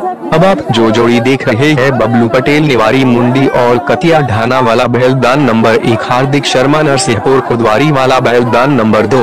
अब आप जो जोड़ी देख रहे हैं, बबलू पटेल, निवारी मुंडी और कतिया ढाना वाला बहलदान नंबर एक, हार्दिक शर्मा, नरसिंहपुर खुदवारी वाला बहलदान नंबर दो।